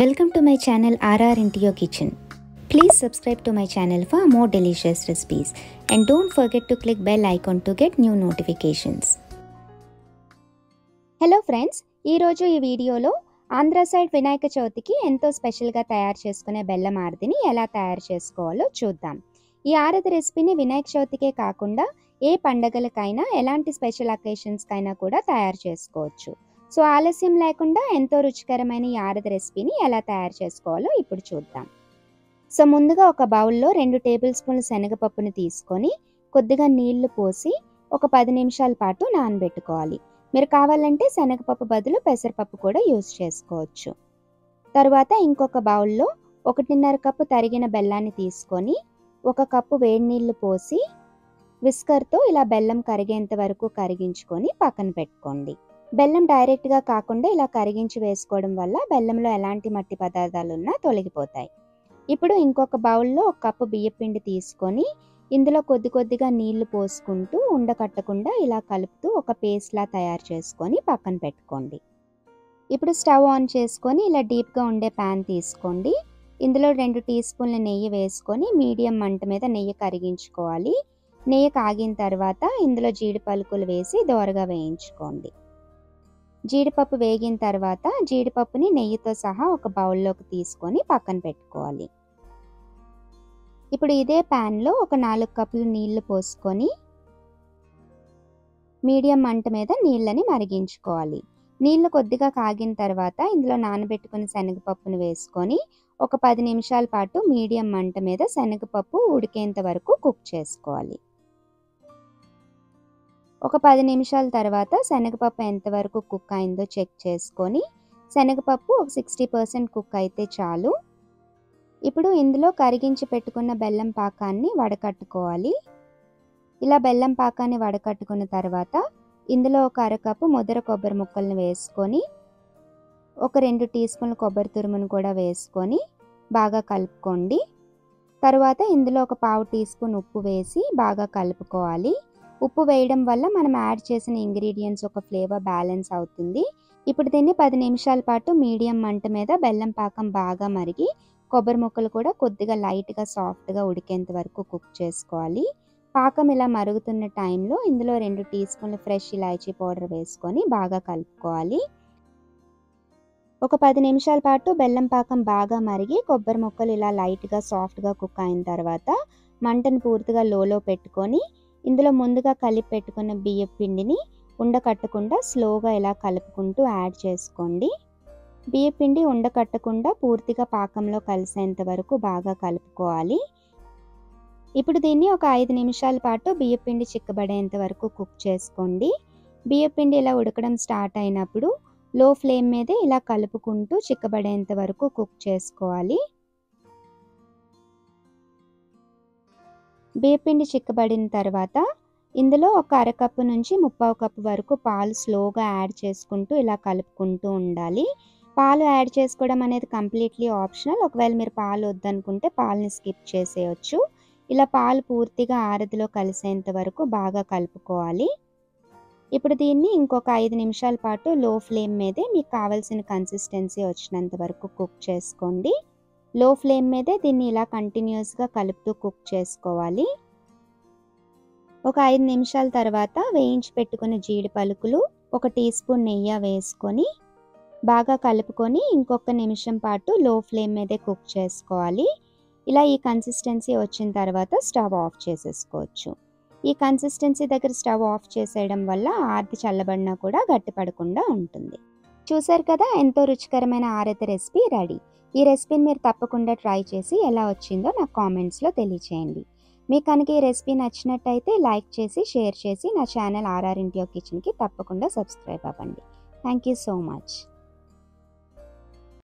Welcome to my channel RR ఇంటియో kitchen please subscribe to my channel for more delicious recipes and don't forget to click bell icon to get new notifications hello friends ఈరోజు ఈ వీడియోలో Andhra side Vinayaka చవితికి ఎంతో స్పెషల్గా తయారు చేసుకునే బెల్లం ఆరతిని ఎలా తయారు చేసుకోవాలో చూద్దాం. ఈ ఆరతి రెసిపీని వినాయక చవితికే కాకుండా ఏ పండగలకైనా ఎలాంటి స్పెషల్ అకేషన్స్కైనా కూడా తయారు చేసుకోవచ్చు. సో ఆలస్యం లేకుండా ఎంతో రుచికరమైన ఈ రెసిపీని ఎలా తయారు చేసుకోవాలో ఇప్పుడు చూద్దాం. సో ముందుగా ఒక బౌల్లో రెండు టేబుల్ స్పూన్ల శనగపప్పుని తీసుకొని కొద్దిగా నీళ్ళు పోసి ఒక పది నిమిషాల పాటు నానబెట్టుకోవాలి. మీరు కావాలంటే శనగపప్పు బదులు పెసరపప్పు కూడా యూజ్ చేసుకోవచ్చు. తర్వాత ఇంకొక బౌల్లో ఒకటిన్నర కప్పు తరిగిన బెల్లాన్ని తీసుకొని ఒక కప్పు వేడి నీళ్ళు పోసి విస్కర్తో ఇలా బెల్లం కరిగేంత వరకు కరిగించుకొని పక్కన పెట్టుకోండి. బెల్లం డైరెక్ట్గా కాకుండా ఇలా కరిగించి వేసుకోవడం వల్ల బెల్లంలో ఎలాంటి మట్టి పదార్థాలు ఉన్నా తొలగిపోతాయి. ఇప్పుడు ఇంకొక బౌల్లో ఒక కప్పు బియ్యపిండి తీసుకొని ఇందులో కొద్ది కొద్దిగా నీళ్ళు పోసుకుంటూ ఉండకట్టకుండా ఇలా కలుపుతూ ఒక పేస్ట్లా తయారు చేసుకొని పక్కన పెట్టుకోండి. ఇప్పుడు స్టవ్ ఆన్ చేసుకొని ఇలా డీప్గా ఉండే ప్యాన్ తీసుకోండి. ఇందులో రెండు టీ స్పూన్ల నెయ్యి వేసుకొని మీడియం మంట మీద నెయ్యి కరిగించుకోవాలి. నెయ్యి కాగిన తర్వాత ఇందులో జీడి పలుకులు వేసి దోరగా వేయించుకోండి. జీడిపప్పు వేగిన తర్వాత జీడిపప్పుని నెయ్యితో సహా ఒక బౌల్లోకి తీసుకొని పక్కన పెట్టుకోవాలి. ఇప్పుడు ఇదే ప్యాన్లో ఒక నాలుగు కప్పులు నీళ్ళు పోసుకొని మీడియం మంట మీద నీళ్ళని మరిగించుకోవాలి. నీళ్ళు కొద్దిగా కాగిన తర్వాత ఇందులో నానబెట్టుకున్న శనగపప్పును వేసుకొని ఒక పది నిమిషాల పాటు మీడియం మంట మీద శనగపప్పు ఉడికేంత వరకు కుక్ చేసుకోవాలి. ఒక పది నిమిషాల తర్వాత శనగపప్పు ఎంతవరకు కుక్ అయిందో చెక్ చేసుకొని శనగపప్పు ఒక సిక్స్టీ పర్సెంట్ కుక్ అయితే చాలు. ఇప్పుడు ఇందులో కరిగించి పెట్టుకున్న బెల్లం పాకాన్ని వడకట్టుకోవాలి. ఇలా బెల్లం పాకాన్ని వడకట్టుకున్న తర్వాత ఇందులో ఒక అరకప్పు ముద్ర కొబ్బరి ముక్కలను వేసుకొని ఒక రెండు టీ స్పూన్ల కొబ్బరి తురుమును కూడా వేసుకొని బాగా కలుపుకోండి. తర్వాత ఇందులో ఒక పావు టీ స్పూన్ ఉప్పు వేసి బాగా కలుపుకోవాలి. ఉప్పు వేయడం వల్ల మనం యాడ్ చేసిన ఇంగ్రీడియంట్స్ ఒక ఫ్లేవర్ బ్యాలెన్స్ అవుతుంది. ఇప్పుడు దీన్ని పది నిమిషాల పాటు మీడియం మంట మీద బెల్లం పాకం బాగా మరిగి కొబ్బరి ముక్కలు కూడా కొద్దిగా లైట్గా సాఫ్ట్గా ఉడికేంత వరకు కుక్ చేసుకోవాలి. పాకం ఇలా మరుగుతున్న టైంలో ఇందులో రెండు టీ స్పూన్ల ఫ్రెష్ ఇలాచీ పౌడర్ వేసుకొని బాగా కలుపుకోవాలి. ఒక పది నిమిషాల పాటు బెల్లం పాకం బాగా మరిగి కొబ్బరి ముక్కలు ఇలా లైట్గా సాఫ్ట్గా కుక్ అయిన తర్వాత మంటను పూర్తిగా లోలో పెట్టుకొని ఇందులో ముందుగా కలిపి పెట్టుకున్న బియ్యం పిండిని ఉండకట్టకుండా స్లోగా ఇలా కలుపుకుంటూ యాడ్ చేసుకోండి. బియ్య పిండి ఉండకట్టకుండా పూర్తిగా పాకంలో కలిసేంత వరకు బాగా కలుపుకోవాలి. ఇప్పుడు దీన్ని ఒక ఐదు నిమిషాల పాటు బియ్య పిండి చిక్కబడేంత వరకు కుక్ చేసుకోండి. బియ్య పిండి ఇలా ఉడకడం స్టార్ట్ అయినప్పుడు లో ఫ్లేమ్ మీదే ఇలా కలుపుకుంటూ చిక్కబడేంత వరకు కుక్ చేసుకోవాలి. బియ్యపిండి చిక్కబడిన తర్వాత ఇందులో ఒక అరకప్పు నుంచి ముప్పావు కప్పు వరకు పాలు స్లోగా యాడ్ చేసుకుంటూ ఇలా కలుపుకుంటూ ఉండాలి. పాలు యాడ్ చేసుకోవడం అనేది కంప్లీట్లీ ఆప్షనల్. ఒకవేళ మీరు పాలు వద్దనుకుంటే పాలని స్కిప్ చేసేయచ్చు. ఇలా పాలు పూర్తిగా ఆరదిలో కలిసేంత వరకు బాగా కలుపుకోవాలి. ఇప్పుడు దీన్ని ఇంకొక ఐదు నిమిషాల పాటు లో ఫ్లేమ్ మీదే మీకు కావాల్సిన కన్సిస్టెన్సీ వచ్చినంత వరకు కుక్ చేసుకోండి. లో ఫ్లేమ్ మీదే దీన్ని ఇలా కంటిన్యూస్గా కలుపుతూ కుక్ చేసుకోవాలి. ఒక ఐదు నిమిషాల తర్వాత వేయించి పెట్టుకున్న జీడి పలుకులు ఒక టీ స్పూన్ నెయ్యి వేసుకొని బాగా కలుపుకొని ఇంకొక నిమిషం పాటు లో ఫ్లేమ్ మీదే కుక్ చేసుకోవాలి. ఇలా ఈ కన్సిస్టెన్సీ వచ్చిన తర్వాత స్టవ్ ఆఫ్ చేసేసుకోవచ్చు. ఈ కన్సిస్టెన్సీ దగ్గర స్టవ్ ఆఫ్ చేసేయడం వల్ల ఆరతి చల్లబడినా కూడా గట్టిపడకుండా ఉంటుంది. చూసారు కదా ఎంతో రుచికరమైన ఆరతి రెసిపీ రెడీ. ఈ రెసిపీని మీరు తప్పకుండా ట్రై చేసి ఎలా వచ్చిందో నాకు కామెంట్స్లో తెలియచేయండి. మీకు కనుక ఈ రెసిపీ నచ్చినట్టయితే లైక్ చేసి షేర్ చేసి నా ఛానల్ ఆర్ఆర్ ఇంటియో కిచెన్కి తప్పకుండా సబ్స్క్రైబ్ అవ్వండి. Thank you so much.